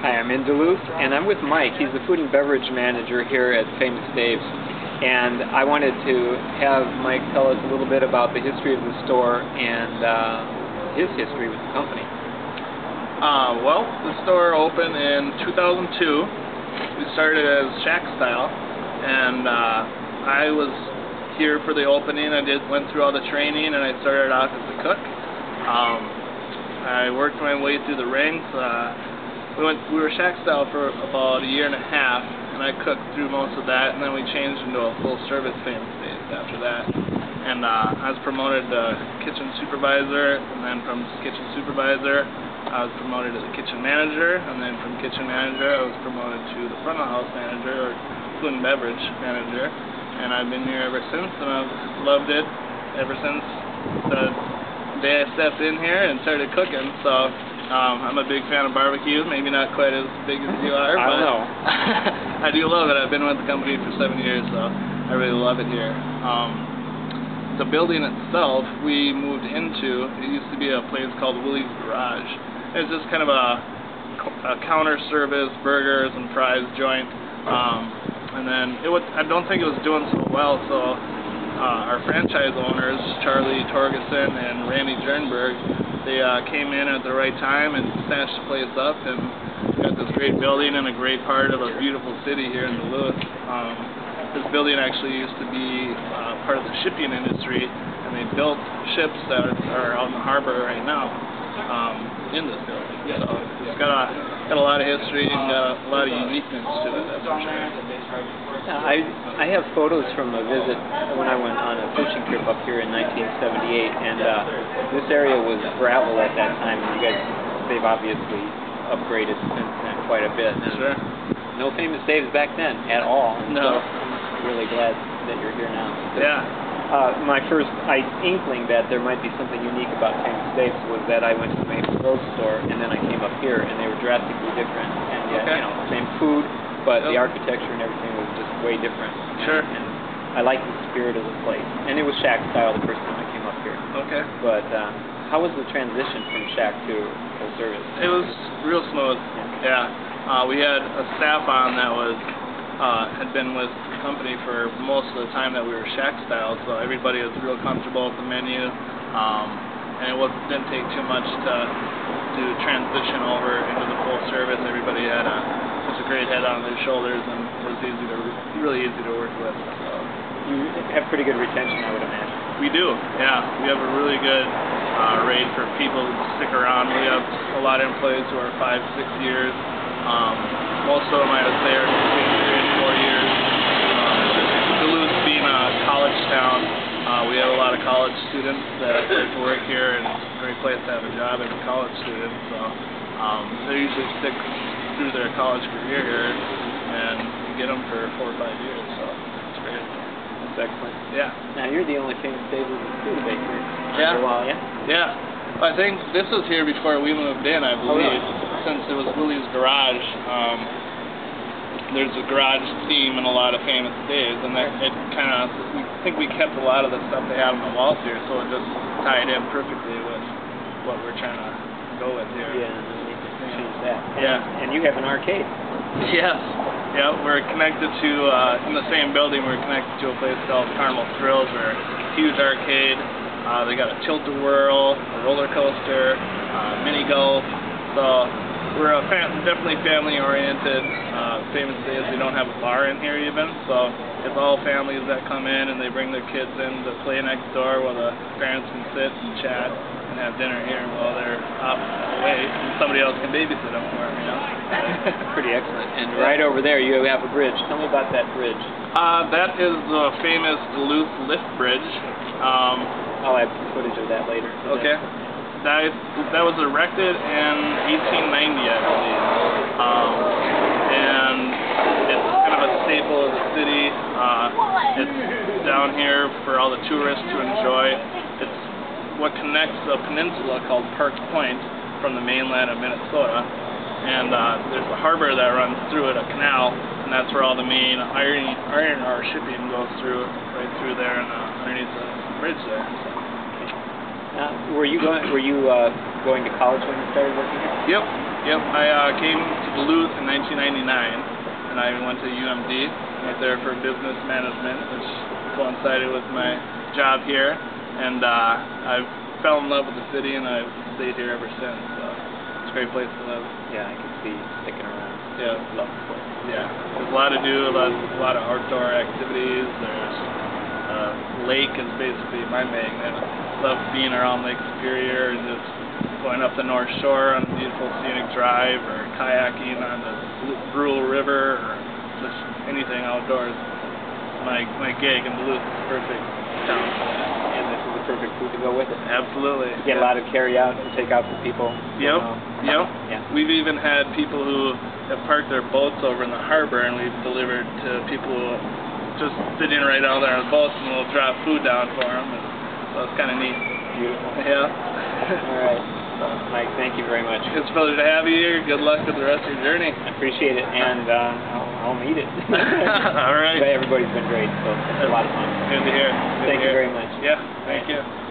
Hi, I'm in Duluth, and I'm with Mike. He's the food and beverage manager here at Famous Dave's. And I wanted to have Mike tell us a little bit about the history of the store and uh, his history with the company. Uh, well, the store opened in 2002. We started as Shack Style, and uh, I was here for the opening. I did went through all the training, and I started off as a cook. Um, I worked my way through the ranks. Uh, we went we were shack style for about a year and a half and I cooked through most of that and then we changed into a full service famous Dave's after that. And uh, I was promoted to kitchen supervisor and then from kitchen supervisor I was promoted to the kitchen manager and then from kitchen manager I was promoted to the front of house manager or food and beverage manager. And I've been here ever since and I've loved it ever since the day I stepped in here and started cooking so um, I'm a big fan of barbecue, maybe not quite as big as you are, I but know. I do love it. I've been with the company for seven years, so I really love it here. Um, the building itself we moved into, it used to be a place called Willie's Garage. It's just kind of a, a counter service, burgers and fries joint. Um, and then it was, I don't think it was doing so well, so uh, our franchise owners, Charlie Torgeson and Randy Jernberg, they uh, came in at the right time and snatched the place up and got this great building in a great part of a beautiful city here in Duluth. Um, this building actually used to be uh, part of the shipping industry, and they built ships that are, out in the harbor right now um, in this building. So it's got a got a lot of history and got a, a lot of uniqueness to it. That's for sure. Yeah, I I have photos from a visit when I went on a fishing trip up here in 1978, and uh, this area was gravel at that time. And you guys, they've obviously upgraded since then quite a bit. And Sure. No famous Dave's back then at all. No. So I'm really glad that you're here now. Yeah. Uh, my first I, inkling that there might be something unique about Famous Dave's was that I went to the Maple Grove store and then I came up here and they were drastically different. And yet, Okay. you know, same food, but the architecture and everything was just way different. Sure. And, and I liked the spirit of the place. And it was shack style the first time I came up here. Okay. But uh, how was the transition from shack to full service? It was real smooth. Yeah. Uh, we had a staff on that was uh, had been with the company for most of the time that we were shack style, so everybody was real comfortable with the menu. Um, and it was didn't take too much to to transition over into the full service. Everybody had a just a great head on their shoulders and it was easy to really easy to work with. So. You have pretty good retention, I would imagine. We do, yeah. We have a really good uh, rate for people who stick around. We have a lot of employees who are five, six years. Um, most of them, I would say, are a college students that like to work here, and it's a great place to have a job as a college student. So um, they usually stick through their college career here, and you get them for four or five years. So it's great. That's excellent. Yeah. Now you're the only famous Dave with a Studebaker. Yeah. For a while, yeah. Yeah. I think this was here before we moved in, I Oh, believe, since it was Willie's Garage. Um, there's a garage theme in a lot of famous Dave's, and that it kind of, we think we kept a lot of the stuff they have on the walls here, so it just tied in perfectly with what we're trying to go with here. Yeah, and can change that. Yeah. And you have an arcade. Yes. Yeah, we're connected to, uh, in the same building, we're connected to a place called Carmel Thrills. We're a huge arcade. Uh, they got a tilt-a-whirl, a roller coaster, uh, mini golf. So we're a fam- definitely family-oriented. Uh, famous Dave's, we don't have a bar in here even. So it's all families that come in and they bring their kids in to play next door while the parents can sit and chat and have dinner here while they're off away. And somebody else can babysit them for them, you know. Pretty excellent. And right over there you have a bridge. Tell me about that bridge. Uh, that is the famous Duluth Lift Bridge. Um, I'll have some footage of that later. okay. That, that was erected in 1890, I believe. Um, and it's kind of a staple of the city. Uh, it's down here for all the tourists to enjoy. It's what connects a peninsula called Park Point from the mainland of Minnesota. And uh, there's a harbor that runs through it, a canal, and that's where all the main iron iron ore shipping goes through, right through there and uh, underneath the bridge there. Uh, were you going? Were you uh, going to college when you started working here? Yep. Yep, I uh, came to Duluth in 1999, and I went to UMD. Went there for business management, which coincided with my job here, and uh, I fell in love with the city, and I've stayed here ever since. So it's a great place to live. Yeah, I can see sticking around. Yeah. Love the place. Yeah, there's a lot to do, a lot, a lot of outdoor activities. There's uh, lake is basically my magnet. Love being around Lake Superior and just going up the North Shore on a beautiful scenic drive, or kayaking on the Brule River, or just anything outdoors. My my gig in Duluth is perfect town. And this is the perfect food to go with it. Absolutely. You get a lot of carry out and take out for people. Yep. Um, Yep. Yeah. We've even had people who have parked their boats over in the harbor, and we've delivered to people who just sitting right out there on the boats, and we'll drop food down for them. And so it's kind of neat. Beautiful. Yeah. All right. Mike, thank you very much. It's a pleasure to have you here. Good luck with the rest of your journey. I appreciate it, and uh, I'll, I'll meet it. All right. Everybody's been great, so it's a lot of fun. Good to hear. Good Thank to you hear. very much. Yeah. Thank you.